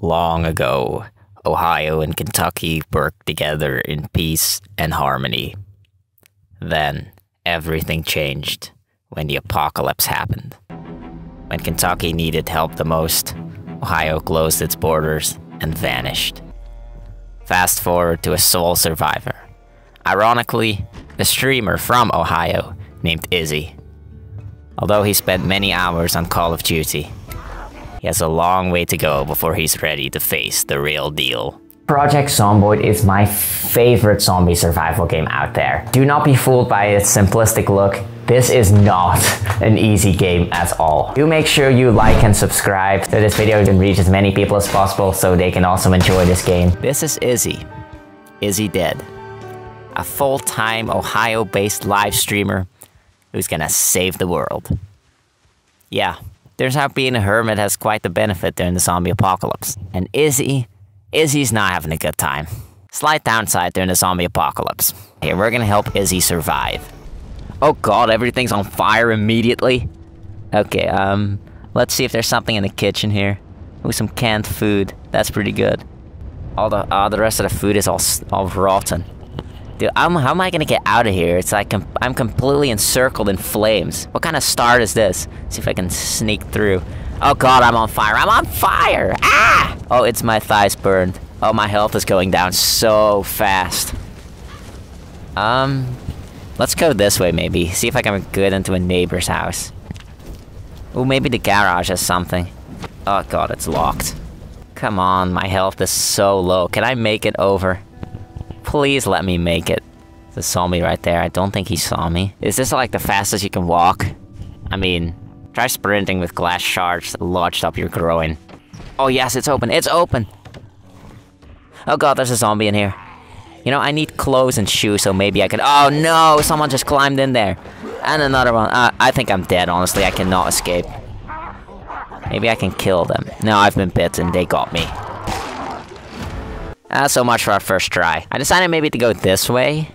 Long ago, Ohio and Kentucky worked together in peace and harmony. Then, everything changed when the apocalypse happened. When Kentucky needed help the most, Ohio closed its borders and vanished. Fast forward to a sole survivor. Ironically, a streamer from Ohio named Izzy. Although he spent many hours on Call of Duty, he has a long way to go before he's ready to face the real deal. Project Zomboid is my favorite zombie survival game out there. Do not be fooled by its simplistic look. This is not an easy game at all. Do make sure you like and subscribe so this video can reach as many people as possible so they can also enjoy this game. This is Izzy. Izzy Dead. A full-time Ohio-based live streamer who's gonna save the world. Yeah, turns out being a hermit has quite the benefit during the zombie apocalypse. And Izzy Izzy's not having a good time. Slight downside during the zombie apocalypse. Here, we're gonna help Izzy survive. Oh god, everything's on fire immediately. Okay, um, let's see if there's something in the kitchen here. Ooh, some canned food. That's pretty good. All the, uh, the rest of the food is all, all rotten. Dude, I'm, how am I gonna get out of here? It's like I'm, I'm completely encircled in flames. What kind of start is this? See if I can sneak through. Oh god, I'm on fire. I'm on fire! Ah! Oh, it's my thighs burned. Oh, my health is going down so fast. Um, let's go this way maybe. See if I can get into a neighbor's house. Oh, maybe the garage has something. Oh god, it's locked. Come on, my health is so low. Can I make it over? Please let me make it. The zombie right there. I don't think he saw me. Is this like the fastest you can walk? I mean, Try sprinting with glass shards lodged up your groin. Oh yes, it's open. It's open! Oh god, there's a zombie in here. You know, I need clothes and shoes, so maybe I could- Oh no! Someone just climbed in there. And another one. Uh, I think I'm dead, honestly. I cannot escape. Maybe I can kill them. No, I've been bitten. They got me. Uh, so much for our first try. I decided maybe to go this way.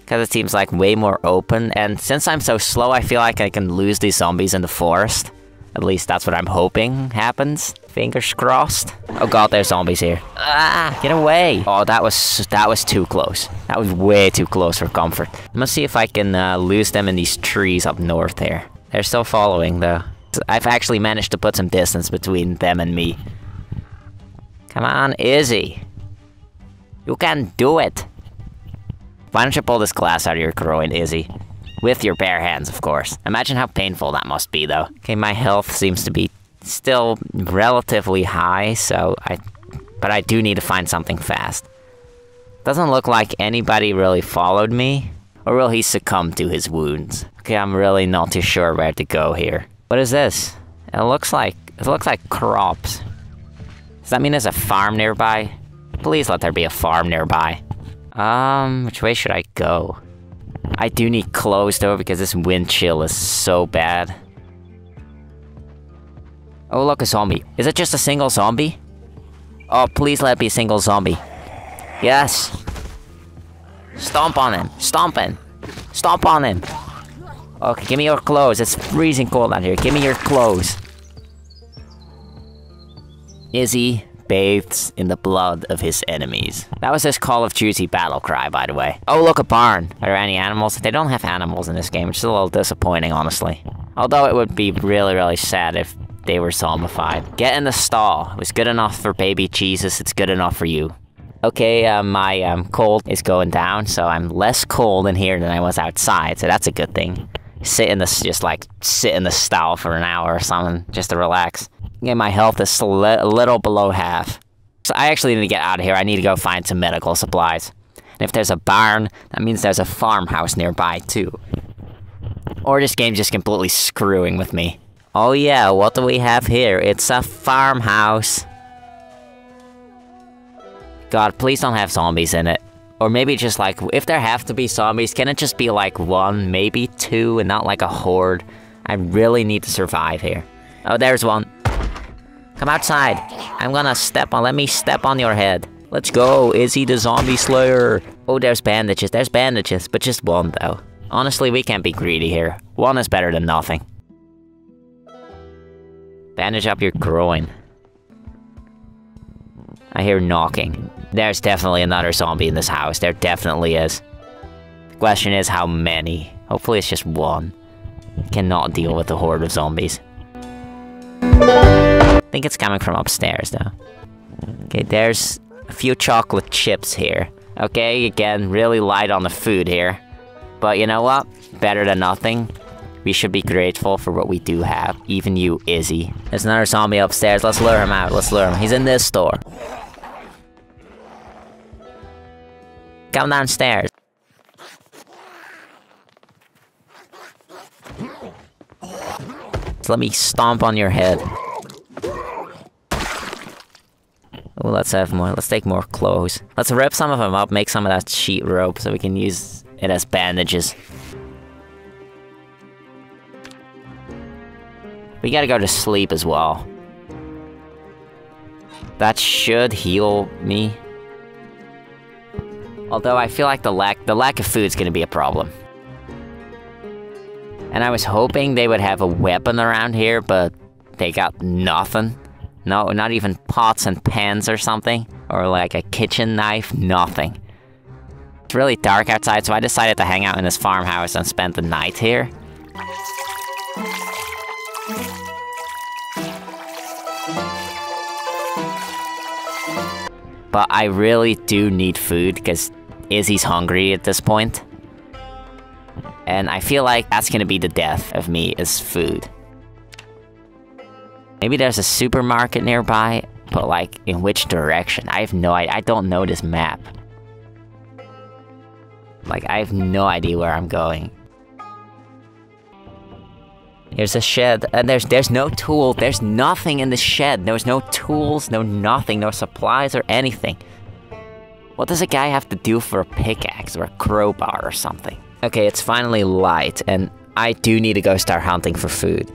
Because it seems like way more open, and since I'm so slow, I feel like I can lose these zombies in the forest. At least that's what I'm hoping happens. Fingers crossed. Oh god, there's zombies here. Ah, get away. Oh, that was that was too close. That was way too close for comfort. I'm gonna see if I can uh, lose them in these trees up north here. They're still following though. I've actually managed to put some distance between them and me. Come on, Izzy. You can do it. Why don't you pull this glass out of your groin, Izzy? With your bare hands, of course. Imagine how painful that must be, though. Okay, my health seems to be still relatively high, so I... But I do need to find something fast. Doesn't look like anybody really followed me. Or will he succumb to his wounds? Okay, I'm really not too sure where to go here. What is this? It looks like... It looks like crops. Does that mean there's a farm nearby? Please let there be a farm nearby. Um, which way should I go? I do need clothes though because this wind chill is so bad. Oh look, a zombie. Is it just a single zombie? Oh, please let it be a single zombie. Yes. Stomp on him. Stomp him. Stomp on him. Okay, give me your clothes. It's freezing cold out here. Give me your clothes. Izzy, bathes in the blood of his enemies. That was his Call of Duty battle cry, by the way. Oh, look, a barn. Are there any animals? They don't have animals in this game, which is a little disappointing, honestly. Although it would be really, really sad if they were zombified. Get in the stall. It was good enough for baby Jesus, it's good enough for you. Okay, uh, my um, cold is going down, so I'm less cold in here than I was outside, so that's a good thing. Sit in this, just like, sit in the stall for an hour or something, just to relax. Yeah, my health is a little below half. So I actually need to get out of here. I need to go find some medical supplies. And if there's a barn, that means there's a farmhouse nearby too. Or this game's just completely screwing with me. Oh yeah, what do we have here? It's a farmhouse. God, please don't have zombies in it. Or maybe just like, if there have to be zombies, can it just be like one, maybe two, and not like a horde? I really need to survive here. Oh, there's one. Come outside. I'm gonna step on- let me step on your head. Let's go, Izzy the zombie slayer. Oh, there's bandages, there's bandages, but just one though. Honestly, we can't be greedy here. One is better than nothing. Bandage up your groin. I hear knocking. There's definitely another zombie in this house. There definitely is. The question is how many. Hopefully it's just one. Cannot deal with a horde of zombies. I think it's coming from upstairs though. Okay, there's a few chocolate chips here. Okay, again, really light on the food here. But you know what? Better than nothing. We should be grateful for what we do have. Even you, Izzy. There's another zombie upstairs. Let's lure him out. Let's lure him. He's in this store. Come downstairs. So let me stomp on your head. Oh, let's have more. Let's take more clothes. Let's rip some of them up, make some of that sheet rope so we can use it as bandages. We gotta go to sleep as well. That should heal me. Although I feel like the lack the lack of food is gonna be a problem. And I was hoping they would have a weapon around here, but they got nothing. No, not even pots and pans or something. Or like a kitchen knife, nothing. It's really dark outside, so I decided to hang out in this farmhouse and spend the night here. But I really do need food because Izzy's hungry at this point. And I feel like that's gonna be the death of me is food. Maybe there's a supermarket nearby, but like in which direction? I have no idea. I don't know this map. Like I have no idea where I'm going. There's a shed, and there's there's no tool. There's nothing in the shed. There's no tools, no nothing, no supplies or anything. What does a guy have to do for a pickaxe or a crowbar or something? Okay, it's finally light, and I do need to go start hunting for food.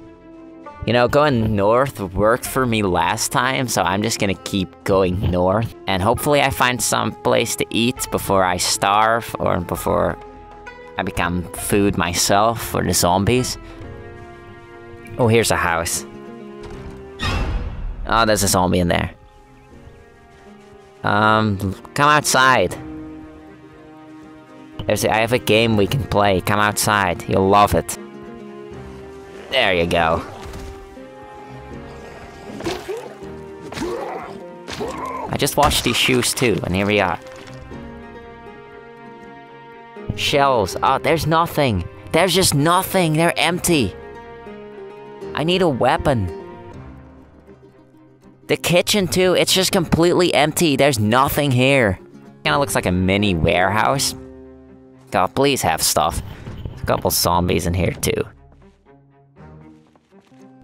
You know, going north worked for me last time, so I'm just gonna keep going north. And hopefully I find some place to eat before I starve or before I become food myself for the zombies. Oh, here's a house. Oh, there's a zombie in there. Um, come outside. There's I have a game we can play. Come outside. You'll love it. There you go. I just washed these shoes too, and here we are. Shells. Oh, there's nothing. There's just nothing. They're empty. I need a weapon. The kitchen too, it's just completely empty. There's nothing here. Kinda looks like a mini warehouse. God, please have stuff. There's a couple zombies in here too.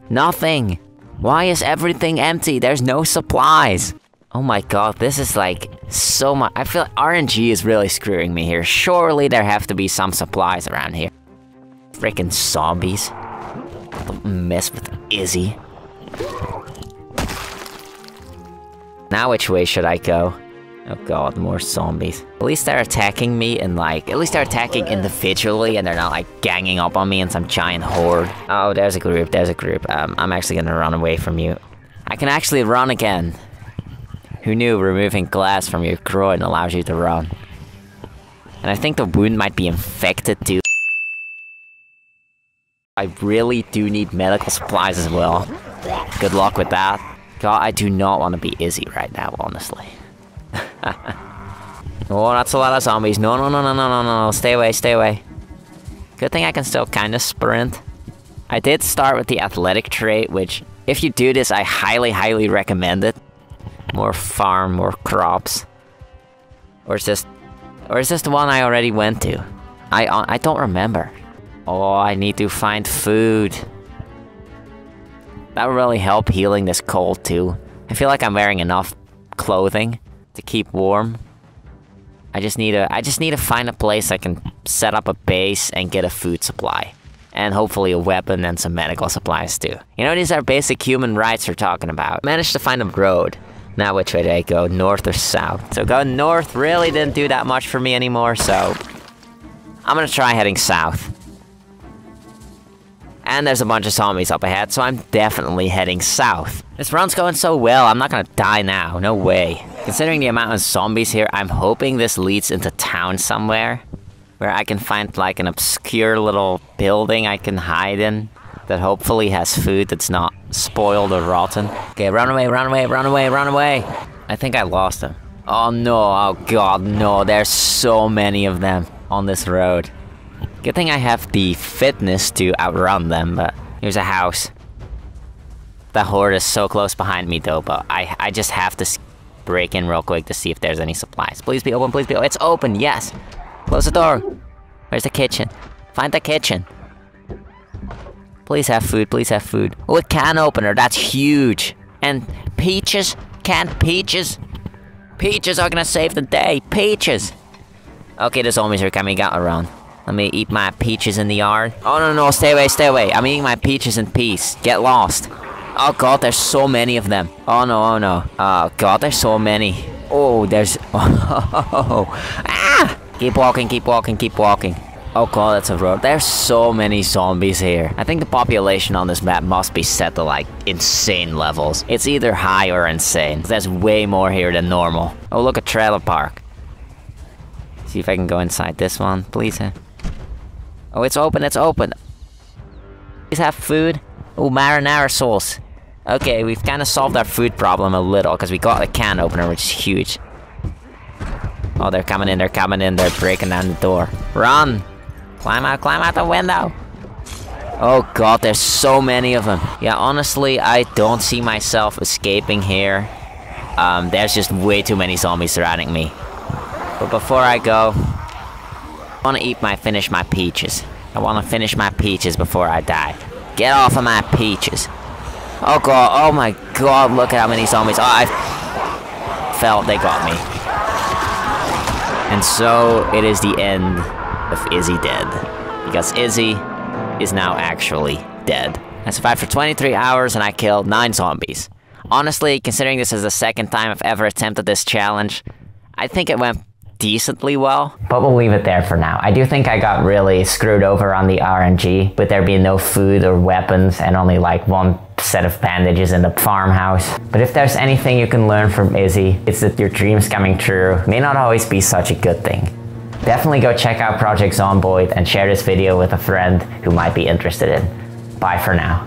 Nothing. Why is everything empty? There's no supplies. Oh my god, this is like so much. I feel like RNG is really screwing me here. Surely there have to be some supplies around here. Freaking zombies. Don't mess with Izzy. Now which way should I go? Oh god, more zombies. At least they're attacking me and like, at least they're attacking individually and they're not like ganging up on me in some giant horde. Oh, there's a group, there's a group. Um, I'm actually gonna run away from you. I can actually run again. Who knew removing glass from your groin allows you to run? And I think the wound might be infected too. I really do need medical supplies as well. Good luck with that. God, I do not want to be Izzy right now, honestly. oh, that's a lot of zombies. No, no, no, no, no, no, no. Stay away, stay away. Good thing I can still kind of sprint. I did start with the athletic trait, which, if you do this, I highly, highly recommend it. More farm, more crops. Or is this... Or is this the one I already went to? I, I don't remember. Oh, I need to find food. That would really help healing this cold too. I feel like I'm wearing enough clothing to keep warm. I just need to I just need to find a place I can set up a base and get a food supply. And hopefully a weapon and some medical supplies too. You know, these are basic human rights we're talking about. Managed to find a road. Now which way do I go? North or south? So going north really didn't do that much for me anymore, so... I'm gonna try heading south. And there's a bunch of zombies up ahead, so I'm definitely heading south. This run's going so well, I'm not gonna die now, no way. Considering the amount of zombies here, I'm hoping this leads into town somewhere. Where I can find like an obscure little building I can hide in. That hopefully has food that's not spoiled or rotten. Okay, run away, run away, run away, run away. I think I lost him. Oh no, oh god, no. There's so many of them on this road. Good thing I have the fitness to outrun them, but here's a house. The horde is so close behind me though, but I, I just have to break in real quick to see if there's any supplies. Please be open, please be open. It's open, yes. Close the door. Where's the kitchen? Find the kitchen. Please have food, please have food. Oh, a can opener, that's huge. And peaches? Canned peaches? Peaches are gonna save the day. Peaches! Okay, the zombies are coming out around. Let me eat my peaches in the yard. Oh, no, no, stay away, stay away. I'm eating my peaches in peace. Get lost. Oh, God, there's so many of them. Oh, no, oh, no. Oh, God, there's so many. Oh, there's... Oh, ah! Keep walking, keep walking, keep walking. Oh god, that's a road. There's so many zombies here. I think the population on this map must be set to like insane levels. It's either high or insane. There's way more here than normal. Oh look, a trailer park. See if I can go inside this one, please. Oh, it's open, it's open. Please have food. Oh, marinara sauce. Okay, we've kind of solved our food problem a little because we got a can opener, which is huge. Oh, they're coming in, they're coming in, they're breaking down the door. Run! Climb out, climb out the window. Oh god, there's so many of them. Yeah, honestly, I don't see myself escaping here. Um, there's just way too many zombies surrounding me. But before I go, I want to eat my, finish my peaches. I want to finish my peaches before I die. Get off of my peaches. Oh god, oh my god, look at how many zombies. Oh, I felt they got me. And so, it is the end of Izzy dead. Because Izzy is now actually dead. I survived for 23 hours and I killed 9 zombies. Honestly, considering this is the second time I've ever attempted this challenge, I think it went decently well. But we'll leave it there for now. I do think I got really screwed over on the RNG, with there being no food or weapons and only like one set of bandages in the farmhouse. But if there's anything you can learn from Izzy, it's that your dreams coming true may not always be such a good thing. Definitely go check out Project Zomboid and share this video with a friend who might be interested in. Bye for now.